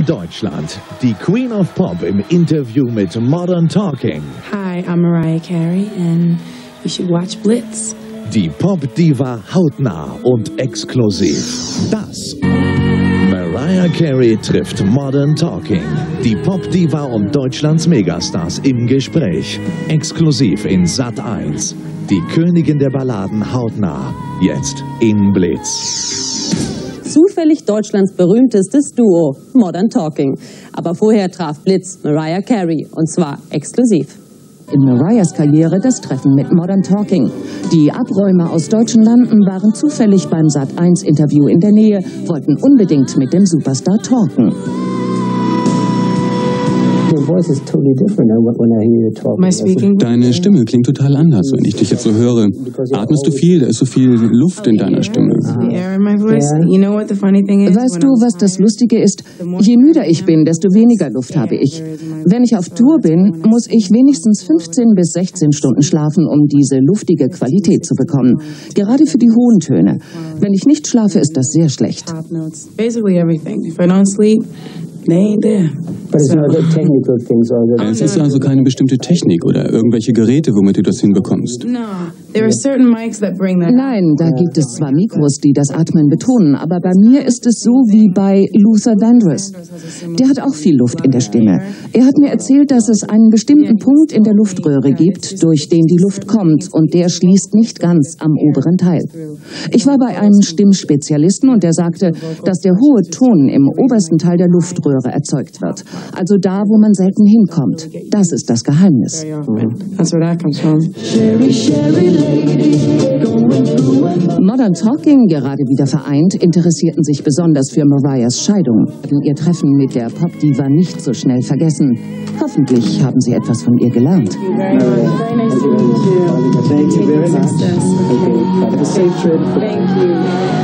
Deutschland. Die Queen of Pop im Interview mit Modern Talking. Hi, I'm Mariah Carey and you should watch Blitz. Die Pop-Diva hautnah und exklusiv. Das Mariah Carey trifft Modern Talking. Die Pop-Diva und Deutschlands Megastars im Gespräch. Exklusiv in Sat 1. Die Königin der Balladen hautnah. Jetzt in Blitz. Zufällig Deutschlands berühmtestes Duo, Modern Talking. Aber vorher traf Blitz Mariah Carey und zwar exklusiv. In Mariahs Karriere das Treffen mit Modern Talking. Die Abräumer aus deutschen Landen waren zufällig beim Sat1-Interview in der Nähe, wollten unbedingt mit dem Superstar talken. Deine Stimme klingt total anders, wenn ich dich jetzt so höre. Atmest du viel? Da ist so viel Luft in deiner Stimme. Weißt du, was das Lustige ist? Je müder ich bin, desto weniger Luft habe ich. Wenn ich auf Tour bin, muss ich wenigstens 15 bis 16 Stunden schlafen, um diese luftige Qualität zu bekommen. Gerade für die hohen Töne. Wenn ich nicht schlafe, ist das sehr schlecht. Es ist also keine bestimmte Technik oder irgendwelche Geräte, womit du das hinbekommst. Nein, da gibt es zwar Mikros, die das Atmen betonen, aber bei mir ist es so wie bei Luther Vandross. Der hat auch viel Luft in der Stimme. Er hat mir erzählt, dass es einen bestimmten Punkt in der Luftröhre gibt, durch den die Luft kommt und der schließt nicht ganz am oberen Teil. Ich war bei einem Stimmspezialisten und der sagte, dass der hohe Ton im obersten Teil der Luftröhre erzeugt wird. Also da, wo man selten hinkommt. Das ist das Geheimnis. Modern Talking, gerade wieder vereint, interessierten sich besonders für Mariahs Scheidung. Ihr Treffen mit der Popdiva nicht so schnell vergessen. Hoffentlich haben sie etwas von ihr gelernt. Thank you.